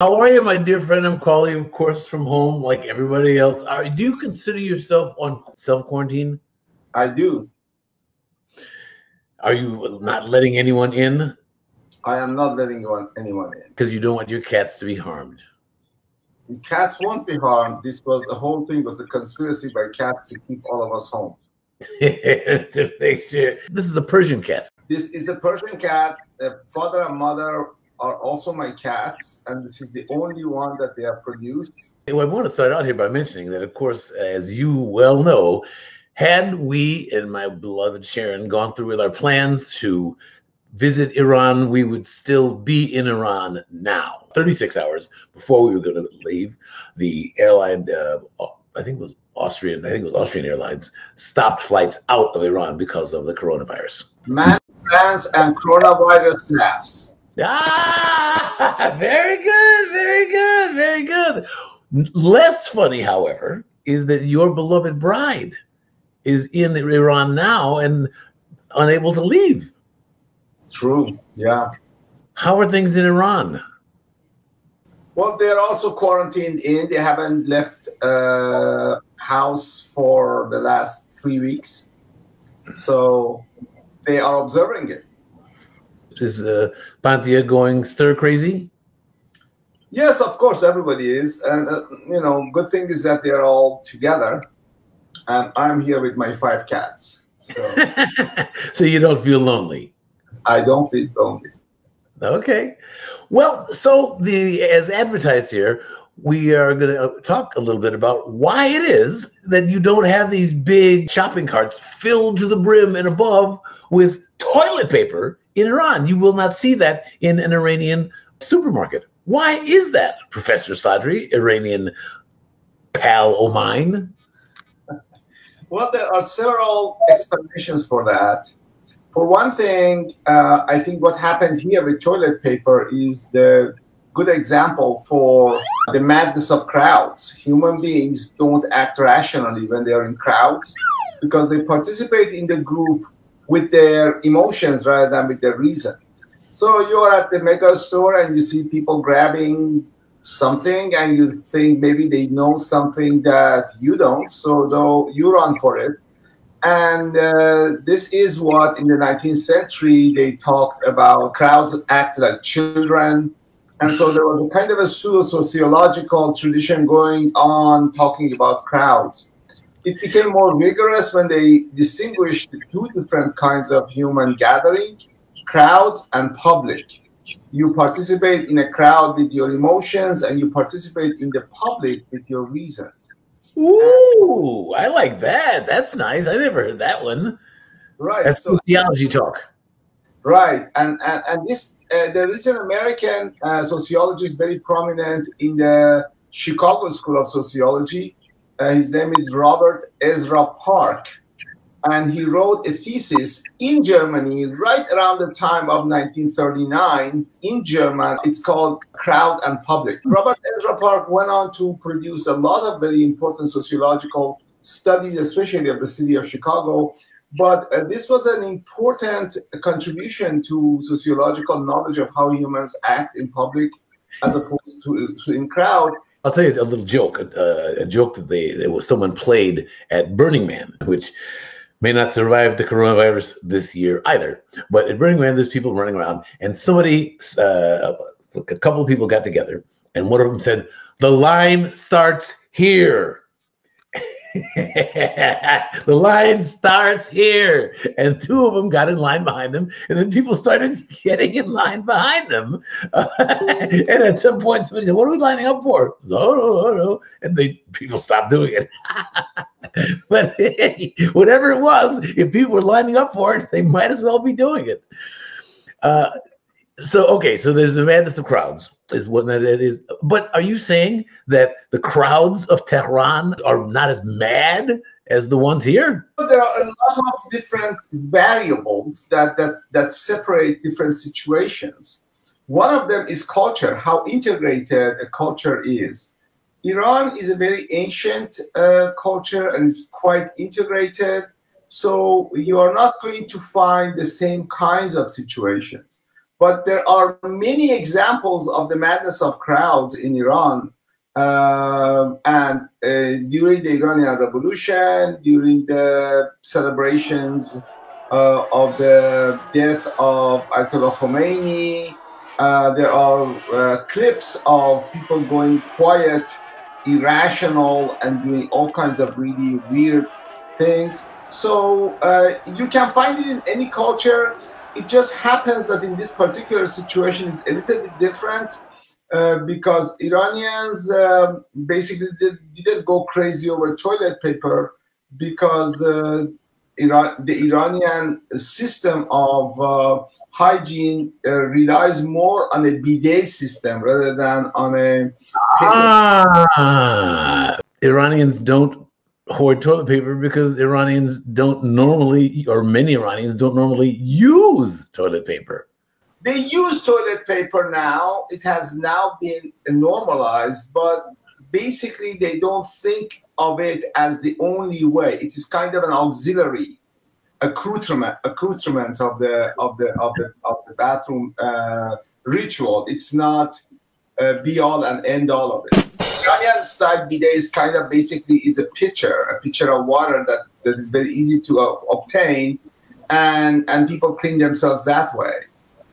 How are you, my dear friend? I'm calling, of course, from home, like everybody else. Are, do you consider yourself on self quarantine? I do. Are you not letting anyone in? I am not letting anyone in. Because you don't want your cats to be harmed. Cats won't be harmed. This was the whole thing was a conspiracy by cats to keep all of us home. to make sure. This is a Persian cat. This is a Persian cat. The father and mother are also my cats, and this is the only one that they have produced. Well, I want to start out here by mentioning that, of course, as you well know, had we and my beloved Sharon gone through with our plans to visit Iran, we would still be in Iran now. 36 hours before we were going to leave, the airline, uh, I think it was Austrian, I think it was Austrian Airlines, stopped flights out of Iran because of the coronavirus. Man plans and coronavirus laughs. Ah, very good, very good, very good. Less funny, however, is that your beloved bride is in Iran now and unable to leave. True. Yeah. How are things in Iran? Well, they're also quarantined in. They haven't left uh, house for the last three weeks, so they are observing it. Is uh, Panthea going stir crazy? Yes, of course, everybody is, and uh, you know, good thing is that they're all together, and I'm here with my five cats. So, so you don't feel lonely. I don't feel lonely. Okay. Well, so the as advertised here, we are going to uh, talk a little bit about why it is that you don't have these big shopping carts filled to the brim and above with toilet paper in Iran. You will not see that in an Iranian supermarket. Why is that, Professor Sadri, Iranian pal o' mine? Well, there are several explanations for that. For one thing, uh, I think what happened here with toilet paper is the good example for the madness of crowds. Human beings don't act rationally when they are in crowds because they participate in the group with their emotions rather than with their reason. So you're at the mega store and you see people grabbing something and you think maybe they know something that you don't, so though you run for it. And uh, this is what in the 19th century they talked about crowds act like children. And so there was a kind of a pseudo sociological tradition going on talking about crowds. It became more vigorous when they distinguished the two different kinds of human gathering crowds and public. You participate in a crowd with your emotions, and you participate in the public with your reason. Ooh, I like that. That's nice. I never heard that one. Right. That's so, sociology talk. Right, and and, and this uh, there is an American uh, sociologist very prominent in the Chicago School of Sociology. Uh, his name is Robert Ezra Park, and he wrote a thesis in Germany right around the time of 1939 in German. It's called Crowd and Public. Robert Ezra Park went on to produce a lot of very important sociological studies, especially of the city of Chicago. But uh, this was an important contribution to sociological knowledge of how humans act in public as opposed to, to in crowd. I'll tell you a little joke, uh, a joke that they there was someone played at Burning Man, which may not survive the coronavirus this year either. But at Burning Man, there's people running around, and somebody, uh, a couple of people got together, and one of them said, "The line starts here." the line starts here. And two of them got in line behind them. And then people started getting in line behind them. And at some point, somebody said, What are we lining up for? No, no, no, no. And they people stopped doing it. but whatever it was, if people were lining up for it, they might as well be doing it. Uh, so okay, so there's the madness of crowds is what that is. But are you saying that the crowds of Tehran are not as mad as the ones here? There are a lot of different variables that that that separate different situations. One of them is culture, how integrated a culture is. Iran is a very ancient uh, culture and it's quite integrated. So you are not going to find the same kinds of situations But there are many examples of the madness of crowds in Iran. Uh, and uh, during the Iranian Revolution, during the celebrations uh, of the death of Ayatollah Khomeini, uh, there are uh, clips of people going quiet, irrational, and doing all kinds of really weird things. So uh, you can find it in any culture. It just happens that in this particular situation, it's a little bit different uh, because Iranians um, basically did, not go crazy over toilet paper because uh, Iran, the Iranian system of uh, hygiene uh, relies more on a bidet system rather than on a. Ah, Iranians don't hoard toilet paper because Iranians don't normally, or many Iranians don't normally use toilet paper. They use toilet paper now. It has now been normalized, but basically they don't think of it as the only way. It is kind of an auxiliary accoutrement, accoutrement of the of the of the of the bathroom uh, ritual. It's not uh, be all and end all of it. Iranian style bidet is kind of basically is a pitcher, a pitcher of water that, that is very easy to uh, obtain, and and people clean themselves that way.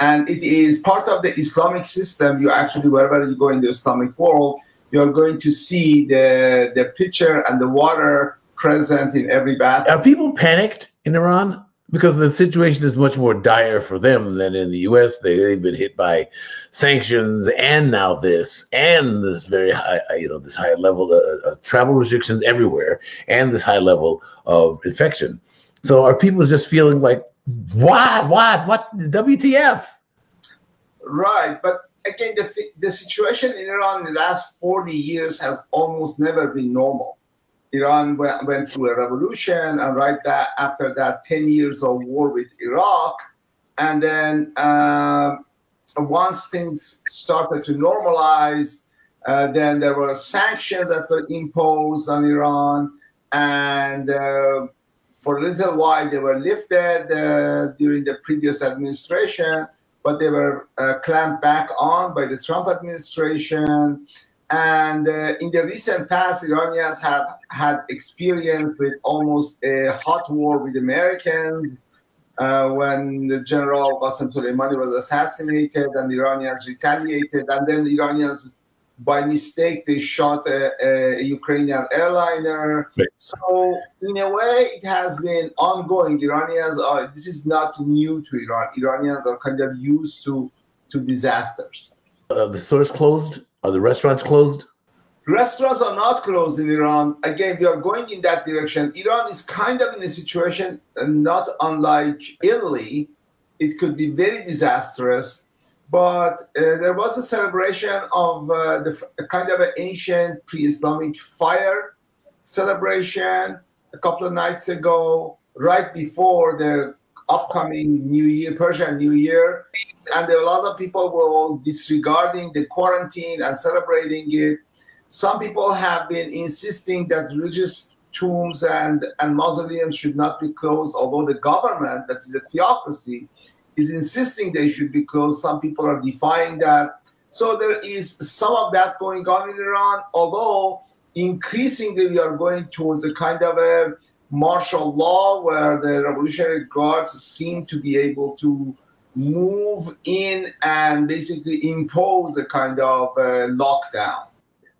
And it is part of the Islamic system. You actually wherever you go in the Islamic world, you're going to see the the pitcher and the water present in every bathroom. Are people panicked in Iran? Because the situation is much more dire for them than in the U.S. They, they've been hit by sanctions and now this and this very high, you know, this high level of uh, travel restrictions everywhere and this high level of infection. So are people just feeling like, what, what, what, WTF? Right, but again, the, th- the situation in Iran in the last 40 years has almost never been normal. Iran went, went through a revolution, and right that after that, 10 years of war with Iraq, and then uh, once things started to normalize, uh, then there were sanctions that were imposed on Iran, and uh, for a little while they were lifted uh, during the previous administration, but they were uh, clamped back on by the Trump administration. And uh, in the recent past, Iranians have had experience with almost a hot war with Americans. Uh, when the general Qasem Soleimani was assassinated and the Iranians retaliated, and then Iranians, by mistake, they shot a, a, a Ukrainian airliner. Right. So, in a way, it has been ongoing. Iranians are, this is not new to Iran. Iranians are kind of used to, to disasters. Uh, the source closed are the restaurants closed? Restaurants are not closed in Iran. Again, we are going in that direction. Iran is kind of in a situation uh, not unlike Italy. It could be very disastrous, but uh, there was a celebration of uh, the kind of an ancient pre-Islamic fire celebration a couple of nights ago, right before the upcoming New Year, Persian New Year, and a lot of people were disregarding the quarantine and celebrating it. Some people have been insisting that religious tombs and, and mausoleums should not be closed, although the government, that is a theocracy, is insisting they should be closed. Some people are defying that. So there is some of that going on in Iran, although increasingly we are going towards a kind of a martial law where the Revolutionary Guards seem to be able to move in and basically impose a kind of uh, lockdown.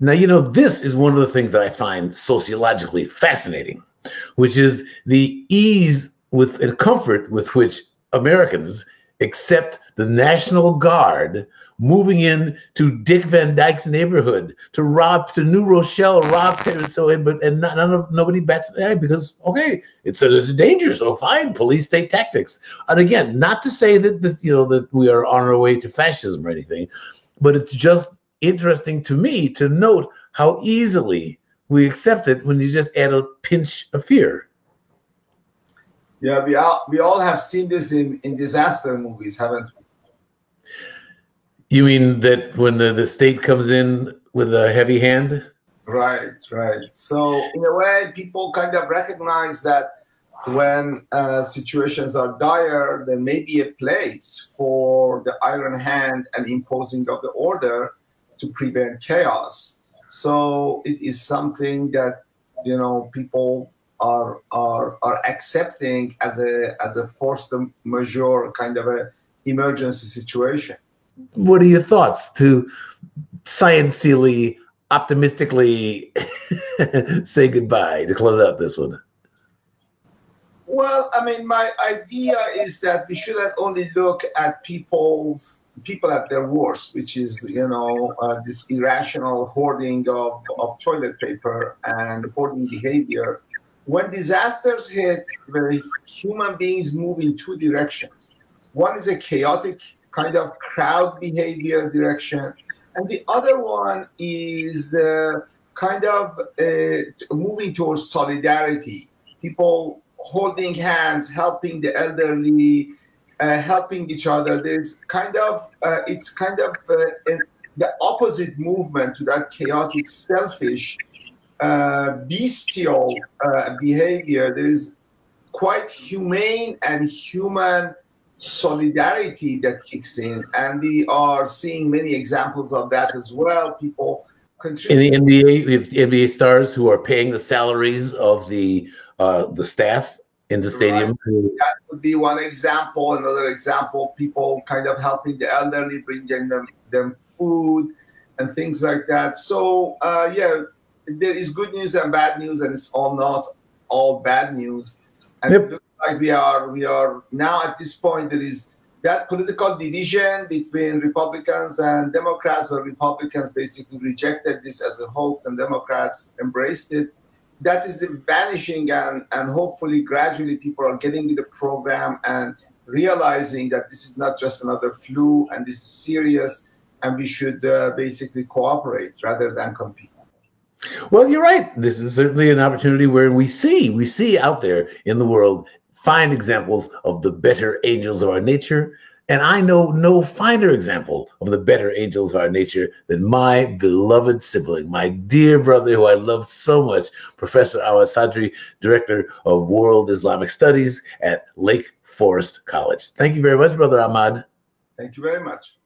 Now, you know, this is one of the things that I find sociologically fascinating, which is the ease with and comfort with which Americans accept the National Guard moving in to Dick Van Dyke's neighborhood to rob to New Rochelle, rob so and but and none of nobody bats an eye because okay, it's a, it's a danger. So oh, fine, police state tactics. And again, not to say that that you know that we are on our way to fascism or anything, but it's just interesting to me to note how easily we accept it when you just add a pinch of fear. Yeah, we all we all have seen this in, in disaster movies, haven't we? You mean that when the, the state comes in with a heavy hand? Right, right. So in a way, people kind of recognize that when uh, situations are dire, there may be a place for the iron hand and imposing of the order to prevent chaos. So it is something that you know people are are are accepting as a as a force majeure kind of a emergency situation. What are your thoughts to sciencely optimistically say goodbye to close out this one? Well, I mean, my idea is that we shouldn't only look at people's people at their worst, which is you know uh, this irrational hoarding of, of toilet paper and hoarding behavior. When disasters hit, where human beings move in two directions. One is a chaotic kind of crowd behavior direction, and the other one is the kind of uh, moving towards solidarity. People holding hands, helping the elderly, uh, helping each other. There's kind of uh, it's kind of uh, the opposite movement to that chaotic, selfish, uh, bestial uh, behavior. There is quite humane and human solidarity that kicks in, and we are seeing many examples of that as well. People contribute. in the NBA, we have NBA stars who are paying the salaries of the uh, the staff in the stadium. Right. That would be one example. Another example, people kind of helping the elderly, bringing them them food and things like that. So uh, yeah, there is good news and bad news, and it's all not all bad news. And yep. like we are, we are now at this point. There is that political division between Republicans and Democrats, where Republicans basically rejected this as a hoax and Democrats embraced it that is the vanishing and, and hopefully gradually people are getting in the program and realizing that this is not just another flu and this is serious and we should uh, basically cooperate rather than compete well you're right this is certainly an opportunity where we see we see out there in the world fine examples of the better angels of our nature and I know no finer example of the better angels of our nature than my beloved sibling, my dear brother, who I love so much, Professor Ahmad Sadri, Director of World Islamic Studies at Lake Forest College. Thank you very much, Brother Ahmad. Thank you very much.